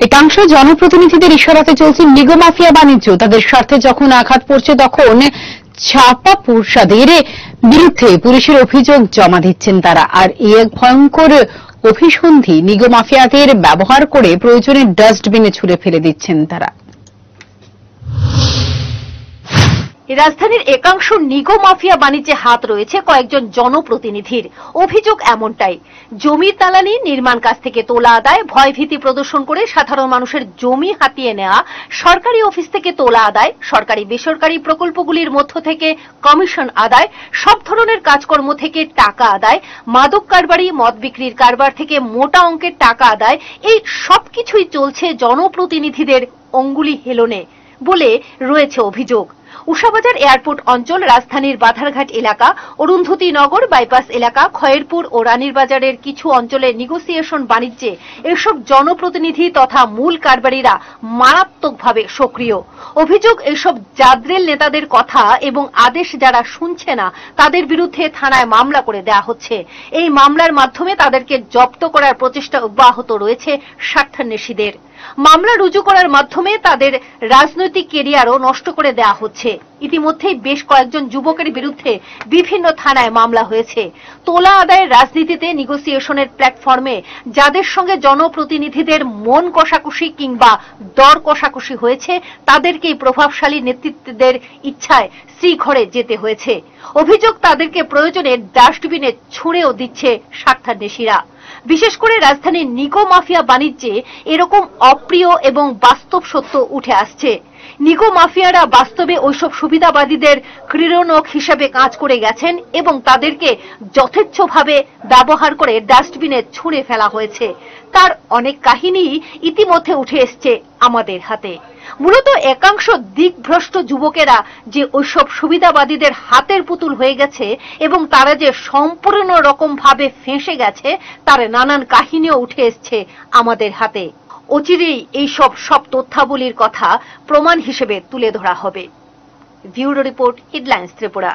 একাংশ জনপ্রতিনিধিদের ইশারাতে চলছে নিগমাফিয়া বাণিজ্য। তাদের স্বার্থে যখন আঘাত পড়ছে তখন ছাপা পুরসাদের বিরুদ্ধে পুলিশের অভিযোগ জমা দিচ্ছেন তারা। আর এই এক ভয়ঙ্কর অভিসন্ধি নিগমাফিয়াদের ব্যবহার করে প্রয়োজনে ডাস্টবিনে ছুড়ে ফেলে দিচ্ছেন তারা। রাজধানীর একাংশ নিগো মাফিয়া বাণিজ্যে হাত রয়েছে কয়েকজন জনপ্রতিনিধির। অভিযোগ এমনটাই, জমির তালানি নির্মাণ কাজ থেকে তোলা আদায়, ভয়ভীতি প্রদর্শন করে সাধারণ মানুষের জমি হাতিয়ে নেওয়া, সরকারি অফিস থেকে তোলা আদায়, সরকারি বেসরকারি প্রকল্পগুলির মধ্য থেকে কমিশন আদায়, সব ধরনের কাজকর্ম থেকে টাকা আদায়, মাদক কারবারি, মদ বিক্রির কারবার থেকে মোটা অঙ্কের টাকা আদায়, এই সবকিছুই চলছে জনপ্রতিনিধিদের অঙ্গুলি হেলনে বলে রয়েছে অভিযোগ। উষাবাজার এয়ারপোর্ট অঞ্চল রাজধানীর বাধারঘাট এলাকা অরুন্ধতী নগর বাইপাস এলাকা, খয়েরপুর ও রানীর বাজারের কিছু অঞ্চলে নিগোসিয়েশন বাণিজ্যে এসব জনপ্রতিনিধি তথা মূল কারবারিরা মারাত্মকভাবে সক্রিয়। অভিযোগ, এসব জাদ্রেল নেতাদের কথা এবং আদেশ যারা শুনছে না, তাদের বিরুদ্ধে থানায় মামলা করে দেয়া হচ্ছে। এই মামলার মাধ্যমে তাদেরকে জব্দ করার প্রচেষ্টা অব্যাহত রয়েছে স্বার্থান্বেষীদের। মামলা রুজু করার মাধ্যমে তাদের রাজনৈতিক কেরিয়ারও নষ্ট করে দেয়া হচ্ছে। ইতিমধ্যেই বেশ কয়েকজন যুবকের বিরুদ্ধে বিভিন্ন থানায় মামলা হয়েছে। তোলা আদায়ের রাজনীতিতে নিগোসিয়েশনের প্ল্যাটফর্মে যাদের সঙ্গে জনপ্রতিনিধিদের মন কষাকষি কিংবা দর কষাকষি হয়েছে, তাদেরকেই প্রভাবশালী নেতৃত্বদের ইচ্ছায় শ্রীঘরে যেতে হয়েছে। অভিযোগ তাদেরকে প্রয়োজনে ডাস্টবিনে ছুঁড়েও দিচ্ছে স্বার্থান্বেষীরা বিশেষ করে রাজধানীর নিগো মাফিয়া বাণিজ্যে এরকম অপ্রিয় এবং বাস্তব সত্য উঠে আসছে। নিগো মাফিয়ারা বাস্তবে ওইসব সুবিধাবাদীদের ক্রীড়নক হিসেবে কাজ করে গেছেন এবং তাদেরকে যথেচ্ছভাবে ব্যবহার করে ডাস্টবিনে ছুঁড়ে ফেলা হয়েছে। তার অনেক কাহিনী ইতিমধ্যে উঠে এসছে আমাদের হাতে। মূলত একাংশ দিকভ্রষ্ট যুবকেরা যে ওইসব সুবিধাবাদীদের হাতের পুতুল হয়ে গেছে এবং তারা যে সম্পূর্ণ রকমভাবে ফেঁসে গেছে, তার নানান কাহিনীও উঠে এসছে আমাদের হাতে। অচিরেই এইসব সব তথ্যাবলীর কথা প্রমাণ হিসেবে তুলে ধরা হবে। Bureau report headlines Tripura.